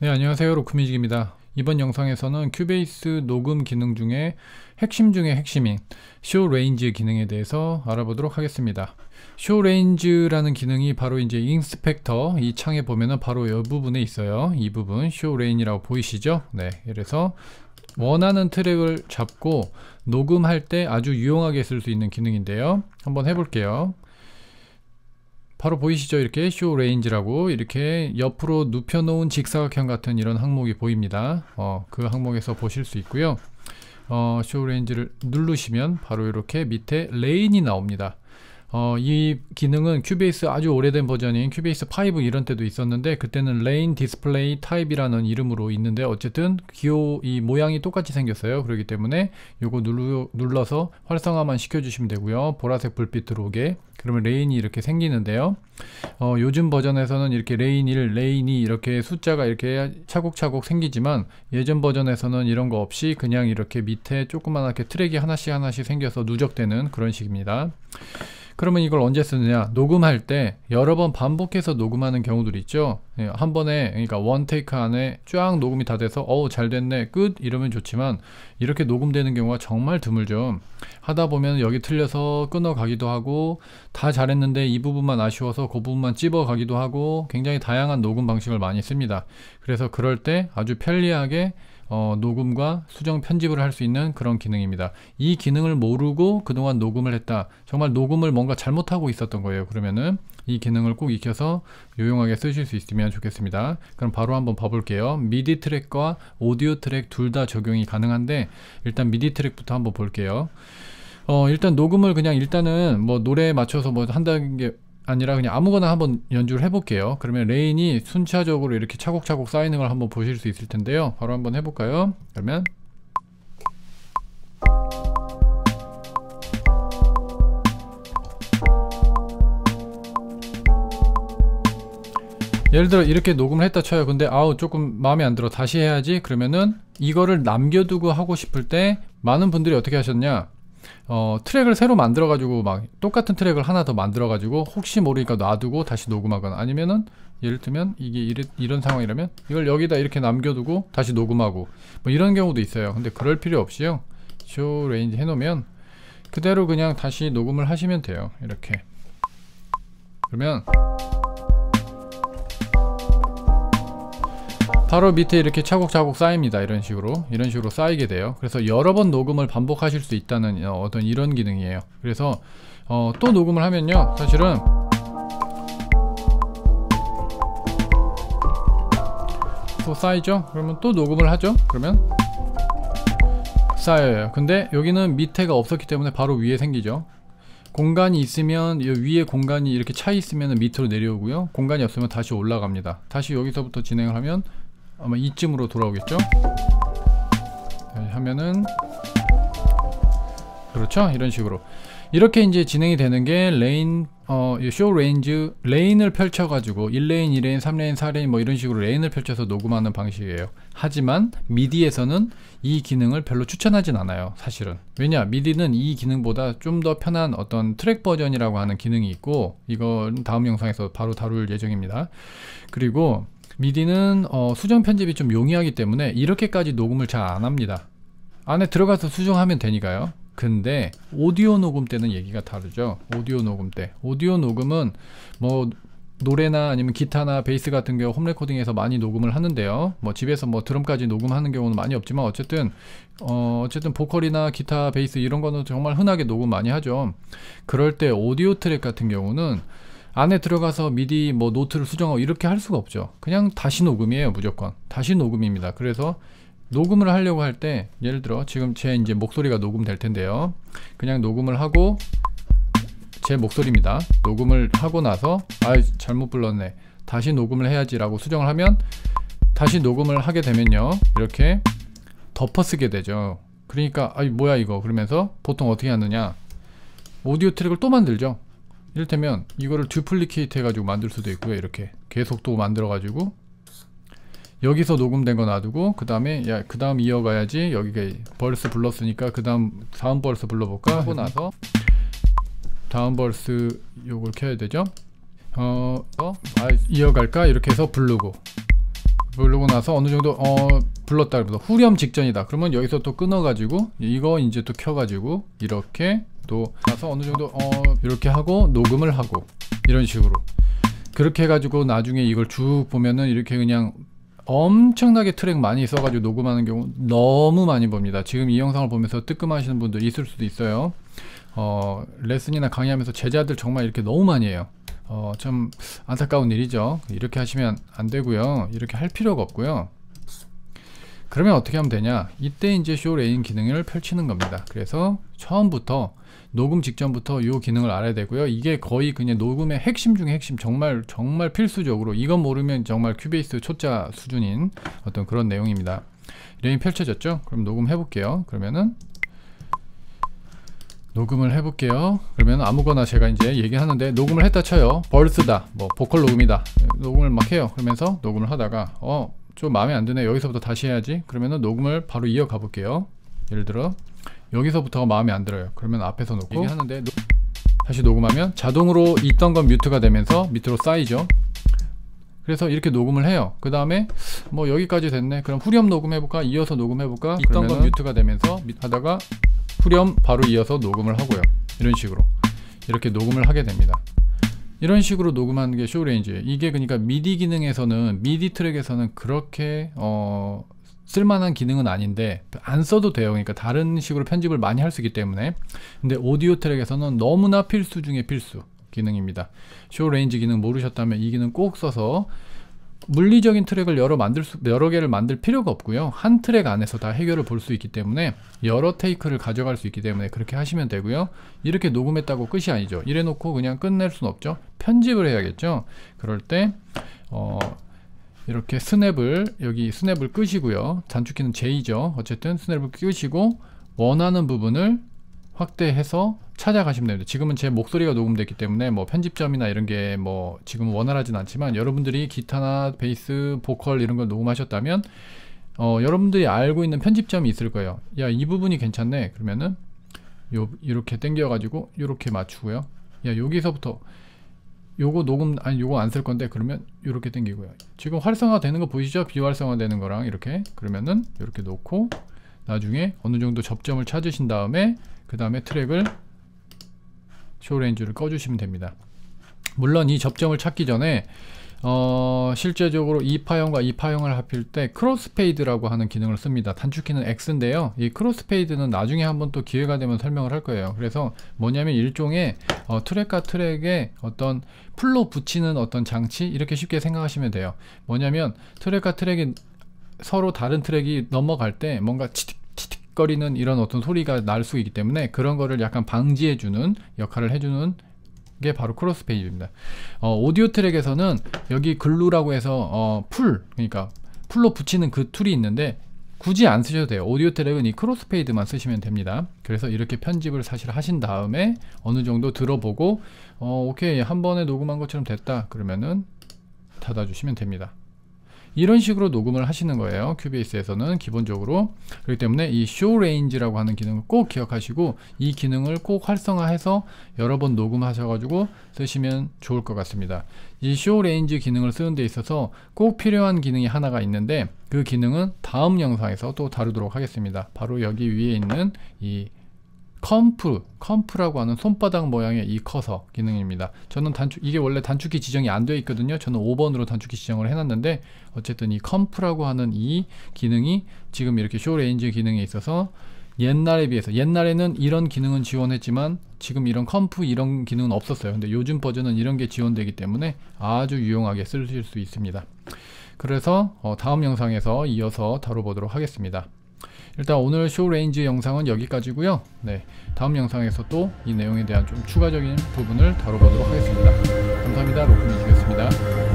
네 안녕하세요. 로크뮤직입니다. 이번 영상에서는 큐베이스 녹음 기능 중에 핵심 중의 핵심인 Show Lanes 기능에 대해서 알아보도록 하겠습니다. Show Lanes라는 기능이 바로 이제 Inspector 이 창에 보면은 바로 이 부분에 있어요. 이 부분 Show Lane이라고 보이시죠? 네 그래서 원하는 트랙을 잡고 녹음할 때 아주 유용하게 쓸 수 있는 기능인데요. 한번 해볼게요 바로 보이시죠? 이렇게 Show Lanes라고 이렇게 옆으로 눕혀 놓은 직사각형 같은 이런 항목이 보입니다. 어, 그 항목에서 보실 수 있고요. 어, Show Lanes를 누르시면 바로 이렇게 밑에 lane이 나옵니다. 어, 이 기능은 큐베이스 아주 오래된 버전인 큐베이스 5 이런 때도 있었는데 그때는 Lane Display Type이라는 이름으로 있는데 어쨌든 기호 이 모양이 똑같이 생겼어요. 그렇기 때문에 요거 눌러, 눌러서 활성화만 시켜주시면 되고요. 보라색 불빛 들어오게 그러면 lane이 이렇게 생기는데요. 어, 요즘 버전에서는 이렇게 Lane 1, Lane 2 이렇게 숫자가 이렇게 차곡차곡 생기지만 예전 버전에서는 이런 거 없이 그냥 이렇게 밑에 조그만하게 트랙이 하나씩 하나씩 생겨서 누적되는 그런 식입니다 그러면 이걸 언제 쓰느냐? 녹음할 때 여러 번 반복해서 녹음하는 경우들이 있죠. 예, 한 번에 그러니까 one take 안에 쫙 녹음이 다 돼서 어우 잘 됐네 끝 이러면 좋지만 이렇게 녹음되는 경우가 정말 드물죠. 하다 보면 여기 틀려서 끊어 가기도 하고 다 잘했는데 이 부분만 아쉬워서 그 부분만 찝어 가기도 하고 굉장히 다양한 녹음 방식을 많이 씁니다. 그래서 그럴 때 아주 편리하게 어, 녹음과 수정 편집을 할 수 있는 그런 기능입니다. 이 기능을 모르고 그동안 녹음을 했다. 정말 녹음을 뭔가 잘못하고 있었던 거예요. 그러면은 이 기능을 꼭 익혀서 유용하게 쓰실 수 있으면 좋겠습니다. 그럼 바로 한번 봐볼게요. 미디 트랙과 오디오 트랙 둘 다 적용이 가능한데 일단 미디 트랙부터 한번 볼게요. 어, 일단 녹음을 그냥 일단은 뭐 노래에 맞춰서 뭐 한다는 게 아니라 그냥 아무거나 한번 연주를 해볼게요. 그러면 레인이 순차적으로 이렇게 차곡차곡 쌓이는 걸 한번 보실 수 있을 텐데요. 바로 한번 해볼까요? 그러면 예를 들어 이렇게 녹음을 했다 쳐요 근데 아우 조금 마음에 안 들어 다시 해야지 그러면은 이거를 남겨두고 하고 싶을 때 많은 분들이 어떻게 하셨냐 어, 트랙을 새로 만들어 가지고 막 똑같은 트랙을 하나 더 만들어 가지고 혹시 모르니까 놔두고 다시 녹음하거나 아니면은 예를 들면 이게 이래, 이런 상황이라면 이걸 여기다 이렇게 남겨두고 다시 녹음하고 뭐 이런 경우도 있어요. 근데 그럴 필요 없이요. Show Lanes 해놓으면 그대로 그냥 다시 녹음을 하시면 돼요. 이렇게. 그러면 바로 밑에 이렇게 차곡차곡 쌓입니다. 이런 식으로. 이런 식으로 쌓이게 돼요. 그래서 여러 번 녹음을 반복하실 수 있다는 어, 어떤 이런 기능이에요. 그래서 어, 또 녹음을 하면요. 사실은 또 쌓이죠? 그러면 또 녹음을 하죠? 그러면 쌓여요. 근데 여기는 밑에가 없었기 때문에 바로 위에 생기죠. 공간이 있으면 위에 공간이 이렇게 차 있으면 밑으로 내려오고요. 공간이 없으면 다시 올라갑니다. 다시 여기서부터 진행을 하면 아마 이쯤으로 돌아오겠죠? 네, 하면은 그렇죠? 이런 식으로. 이렇게 이제 진행이 되는 게 lane 어, Show Lanes lane을 펼쳐 가지고 1 lane 2 lane 3 lane 4 lane 뭐 이런 식으로 lane을 펼쳐서 녹음하는 방식이에요. 하지만 MIDI에서는 이 기능을 별로 추천하진 않아요 사실은. 왜냐 MIDI는 이 기능보다 좀 더 편한 어떤 Track Version이라고 하는 기능이 있고 이건 다음 영상에서 바로 다룰 예정입니다. 그리고 미디는 어, 수정 편집이 좀 용이하기 때문에 이렇게까지 녹음을 잘 안 합니다. 안에 들어가서 수정하면 되니까요. 근데 오디오 녹음 때는 얘기가 다르죠. 오디오 녹음 때. 오디오 녹음은 뭐 노래나 아니면 기타나 베이스 같은 경우 홈 레코딩에서 많이 녹음을 하는데요. 뭐 집에서 뭐 드럼까지 녹음하는 경우는 많이 없지만 어쨌든 어 어쨌든 보컬이나 기타 베이스 이런 거는 정말 흔하게 녹음 많이 하죠. 그럴 때 오디오 트랙 같은 경우는 안에 들어가서 미디 뭐 노트를 수정하고 이렇게 할 수가 없죠. 그냥 다시 녹음이에요 무조건. 다시 녹음입니다. 그래서 녹음을 하려고 할 때 예를 들어 지금 제 이제 목소리가 녹음될 텐데요. 그냥 녹음을 하고 제 목소리입니다. 녹음을 하고 나서 아 잘못 불렀네. 다시 녹음을 해야지 라고 수정을 하면 다시 녹음을 하게 되면요. 이렇게 덮어쓰게 되죠. 그러니까 아 뭐야 이거? 그러면서 보통 어떻게 하느냐? 오디오 트랙을 또 만들죠 이를테면 이거를 duplicate 해가지고 만들 수도 있고요. 이렇게 계속 또 만들어 가지고 여기서 녹음된 거 놔두고 그 다음에 야 그 다음 이어가야지 여기가 verse 불렀으니까 그 다음 다음 verse 불러볼까 하고 나서 다음 verse 요걸 켜야 되죠? 어, 어 아, 이어갈까? 이렇게 해서 부르고. 부르고 나서 어느 정도 어 불렀다 그러면 후렴 직전이다 그러면 여기서 또 끊어가지고 이거 이제 또 켜가지고 이렇게 또 나서 어느 정도 어 이렇게 하고 녹음을 하고 이런 식으로 그렇게 해가지고 나중에 이걸 쭉 보면은 이렇게 그냥 엄청나게 트랙 많이 써가지고 녹음하는 경우 너무 많이 봅니다. 지금 이 영상을 보면서 뜨끔하시는 분들 있을 수도 있어요. 어, 레슨이나 강의하면서 제자들 정말 이렇게 너무 많이 해요. 어, 좀 안타까운 일이죠. 이렇게 하시면 안 되고요. 이렇게 할 필요가 없고요. 그러면 어떻게 하면 되냐? 이때 이제 Show Lane 기능을 펼치는 겁니다. 그래서 처음부터 녹음 직전부터 이 기능을 알아야 되고요. 이게 거의 그냥 녹음의 핵심 중에 핵심 정말 정말 필수적으로 이건 모르면 정말 큐베이스 초짜 수준인 어떤 그런 내용입니다. 이름이 펼쳐졌죠? 그럼 녹음해 볼게요. 그러면은 녹음을 해볼게요. 그러면 아무거나 제가 이제 얘기하는데 녹음을 했다 쳐요. 벌스다, 뭐 보컬 녹음이다. 녹음을 막 해요. 그러면서 녹음을 하다가 어 좀 마음에 안 드네. 여기서부터 다시 해야지. 그러면은 녹음을 바로 이어가 볼게요. 예를 들어 여기서부터가 마음에 안 들어요. 그러면 앞에서 놓고 얘기하는데 노... 다시 녹음하면 자동으로 있던 건 mute가 되면서 밑으로 쌓이죠. 그래서 이렇게 녹음을 해요. 그 다음에 뭐 여기까지 됐네. 그럼 후렴 녹음해볼까? 이어서 녹음해볼까? 있던 건 mute가 되면서 하다가 후렴 바로 이어서 녹음을 하고요. 이런 식으로 이렇게 녹음을 하게 됩니다. 이런 식으로 녹음하는 게 Show Lanes예요. 이게 그러니까 미디 기능에서는 미디 트랙에서는 그렇게 어 쓸만한 기능은 아닌데 안 써도 돼요. 그러니까 다른 식으로 편집을 많이 할 수 있기 때문에 근데 오디오 트랙에서는 너무나 필수 중에 필수 기능입니다. Show Lanes 기능 모르셨다면 이 기능 꼭 써서 물리적인 트랙을 여러 만들 수, 여러 개를 만들 필요가 없고요. 한 트랙 안에서 다 해결을 볼 수 있기 때문에 여러 테이크를 가져갈 수 있기 때문에 그렇게 하시면 되고요. 이렇게 녹음했다고 끝이 아니죠. 이래 놓고 그냥 끝낼 수는 없죠. 편집을 해야겠죠. 그럴 때 어, 이렇게 스냅을 여기 스냅을 끄시고요 단축키는 J죠 어쨌든 스냅을 끄시고 원하는 부분을 확대해서 찾아가시면 됩니다. 지금은 제 목소리가 녹음됐기 때문에 뭐 편집점이나 이런 게 뭐 지금 원활하진 않지만 여러분들이 기타나 베이스 보컬 이런 걸 녹음하셨다면 어, 여러분들이 알고 있는 편집점이 있을 거예요. 야 이 부분이 괜찮네. 그러면은 요 이렇게 당겨 가지고 이렇게 맞추고요. 야 여기서부터 요거 녹음 아니 요거 안 쓸 건데 그러면 이렇게 당기고요. 지금 활성화 되는 거 보이시죠? 비활성화 되는 거랑 이렇게. 그러면은 이렇게 놓고 나중에 어느 정도 접점을 찾으신 다음에 그 다음에 트랙을 Show Lanes를 꺼주시면 됩니다 물론 이 접점을 찾기 전에 어, 실제적으로 이 파형과 이 파형을 합칠 때 crossfade라고 하는 기능을 씁니다. 단축키는 X인데요. 이 crossfade는 나중에 한번 또 기회가 되면 설명을 할 거예요. 그래서 뭐냐면 일종의 어, 트랙과 트랙에 어떤 풀로 붙이는 어떤 장치 이렇게 쉽게 생각하시면 돼요. 뭐냐면 트랙과 트랙이 서로 다른 트랙이 넘어갈 때 뭔가 치틱 치틱 거리는 이런 어떤 소리가 날 수 있기 때문에 그런 거를 약간 방지해 주는 역할을 해 주는 게 바로 crossfade입니다. 어, 오디오 트랙에서는 여기 Glue라고 해서 어, 풀 그러니까 풀로 붙이는 그 툴이 있는데 굳이 안 쓰셔도 돼요. 오디오 트랙은 이 crossfade만 쓰시면 됩니다. 그래서 이렇게 편집을 사실 하신 다음에 어느 정도 들어보고 어, 오케이 한 번에 녹음한 것처럼 됐다 그러면은 닫아주시면 됩니다. 이런 식으로 녹음을 하시는 거예요. Cubase에서는 기본적으로 그렇기 때문에 이 Show Lanes라고 하는 기능을 꼭 기억하시고 이 기능을 꼭 활성화해서 여러 번 녹음하셔가지고 쓰시면 좋을 것 같습니다. 이 Show Lanes 기능을 쓰는 데 있어서 꼭 필요한 기능이 하나가 있는데 그 기능은 다음 영상에서 또 다루도록 하겠습니다. 바로 여기 위에 있는 이 Comp, Comp라고 하는 손바닥 모양의 이 커서 기능입니다. 저는 단축, 이게 원래 단축키 지정이 안 되어 있거든요. 저는 5번으로 단축키 지정을 해놨는데 어쨌든 이 Comp라고 하는 이 기능이 지금 이렇게 Show Lanes 기능에 있어서 옛날에 비해서 옛날에는 이런 기능은 지원했지만 지금 이런 Comp 이런 기능은 없었어요. 근데 요즘 버전은 이런 게 지원되기 때문에 아주 유용하게 쓰실 수 있습니다. 그래서 어, 다음 영상에서 이어서 다뤄보도록 하겠습니다. 일단 오늘 Show Lanes 영상은 여기까지고요. 네 다음 영상에서 또 이 내용에 대한 좀 추가적인 부분을 다뤄보도록 하겠습니다. 감사합니다. 로크민이었습니다